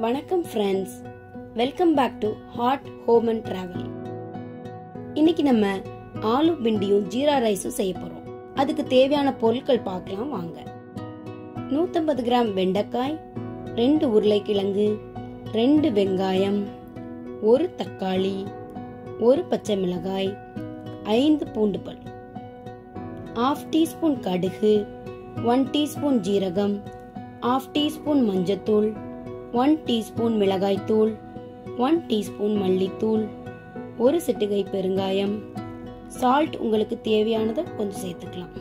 வணக்கம் friends welcome back to hot home and travel இன்னைக்கு நம்ம ஆலு பிண்டியும் ஜீரா ரைஸும் செய்ய போறோம். அதுக்கு தேவையான பொருட்கள் பார்க்கலாம் வாங்க. 150 கிராம் வெண்டைக்காய் ரெண்டு உருளைக்கிழங்கு ரெண்டு வெங்காயம் ஒரு தக்காளி ஒரு பச்சை மிளகாய் ஐந்து பூண்டு பல் ஆஃப் டீஸ்பூன் கடுகு ஒன் டீஸ்பூன் ஜீரகம் ஆஃப் டீஸ்பூன் மஞ்சத்தூள் ஒன் டீஸ்பூன் மிளகாய்த்தூள் ஒன் டீஸ்பூன் மல்லித்தூள் ஒரு சிட்டிகை பெருங்காயம். சால்ட் உங்களுக்கு தேவையானதை கொஞ்சம் சேர்த்துக்கலாம்.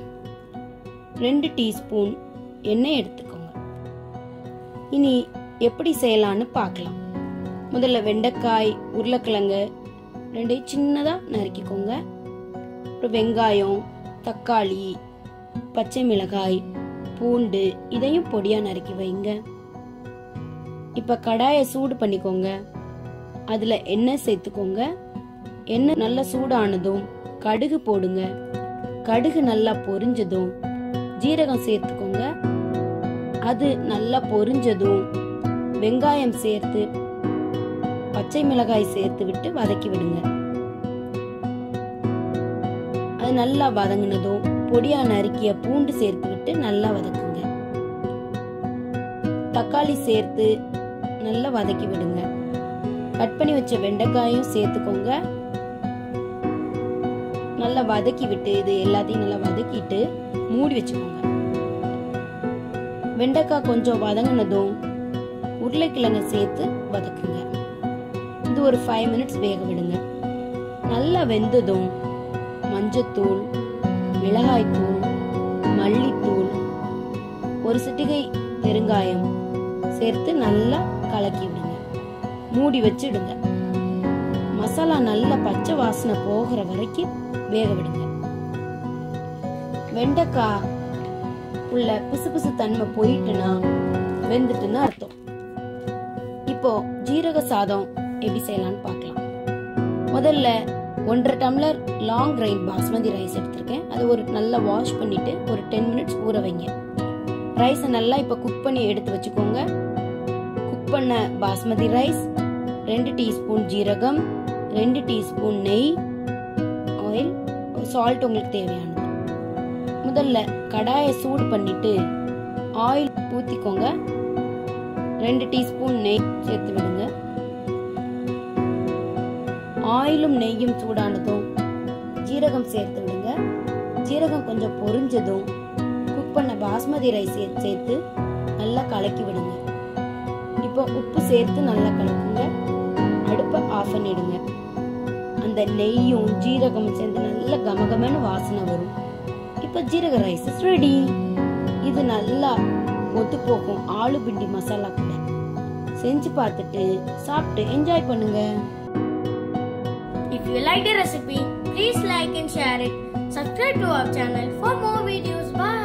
ரெண்டு டீஸ்பூன் எண்ணெய் எடுத்துக்கோங்க. இனி எப்படி செய்யலான்னு பார்க்கலாம். முதல்ல வெண்டைக்காய் உருளைக்கிழங்கு ரெண்டையும் சின்னதாக நறுக்கிக்கோங்க. அப்புறம் வெங்காயம் தக்காளி பச்சை மிளகாய் பூண்டு இதையும் பொடியாக நறுக்கி வைங்க. இப்ப கடாயை சூடு பண்ணிக்கோங்க. அதுல எண்ணெய் சேர்த்துக்கோங்க. எண்ணெய் நல்லா சூடானதும் கடுகு போடுங்க. கடுகு நல்லா பொரிஞ்சதும் ஜீரகம் சேர்த்துக்கோங்க. அது நல்லா பொரிஞ்சதும் வெங்காயம் சேர்த்து பச்சை மிளகாய் சேர்த்து விட்டு வதக்கி விடுங்க. அது நல்லா வதங்கினதும் பொடியா நறுக்கிய பூண்டு சேர்த்து விட்டு நல்லா வதக்குங்க. தக்காளி சேர்த்து நல்லா வதக்கி விடுங்க. கட் பண்ணி வச்ச வெண்டைக்காயும் சேர்த்துக்கோங்க. நல்லா வதக்கி விட்டு இது எல்லாத்தையும் நல்லா வதக்கிட்டு மூடி வச்சுக்கோங்க. வெண்டைக்காய் கொஞ்சம் வதங்கினதும் உருளைக்கிழங்க சேர்த்து வதக்குங்க. இது ஒரு ஃபைவ் மினிட்ஸ் வேக விடுங்க. நல்லா வெந்ததும் மஞ்சத்தூள் மிளகாய்த்தூள் மல்லித்தூள் ஒரு சிட்டிகை பெருங்காயம் சேர்த்து நல்லா கலக்கி விடுங்க. மூடி வச்சுடுங்க. மசாலா நல்ல பச்சை வாசனை போகிற வரைக்கும் வேக விடுங்க. வெண்டைக்காய் உள்ள பிசுபிசு தன்மை போயிட்டுனா வெந்துட்டுன்னு அர்த்தம். இப்போ ஜீரக சாதம் எப்படி செய்யலாம்னு பார்க்கலாம். முதல்ல ஒன்றரை tumbler long grain basmati rice எடுத்திருக்கேன். அதை ஒரு நல்லா வாஷ் பண்ணிட்டு ஒரு டென் மினிட்ஸ் ஊற வைங்க. ரைஸை நல்லா இப்போ குக் பண்ணி எடுத்து வச்சுக்கோங்க. குக் பண்ண பாஸ்மதி ரைஸ் ரெண்டு டீஸ்பூன் ஜீரகம் ரெண்டு டீஸ்பூன் நெய் ஆயில் சால்ட் உங்களுக்கு தேவையானது. முதல்ல கடாயை சூடு பண்ணிட்டு ஆயில் ஊற்றிக்கோங்க ரெண்டு டீஸ்பூன் நெய் சேர்த்து விடுங்க. ஆயிலும் நெய்யும் சூடானதும் ஜீரகம் சேர்த்து விடுங்க. ஜீரகம் கொஞ்சம் பொரிஞ்சதும் குக் பண்ண பாஸ்மதி ரைஸ் சேர்த்து நல்லா கலக்கி விடுங்க. இப்போ உப்பு சேர்த்து நல்லா கலக்குங்க. அடுப்பை ஆஃப் பண்ணிடுங்க அந்த நெய்யும் ஜீரகமும் சேர்ந்து நல்ல கமகமன்னு வாசனை வரும். இப்போ ஜீரக ரைஸ் ரெடி இது நல்லா ஒத்து போகும் ஆளு பிண்டி மசாலா கூட. செஞ்சு பார்த்துட்டு சாப்பிட்டு என்ஜாய் பண்ணுங்க. If you like the recipe please like and share it subscribe to our channel for more videos bye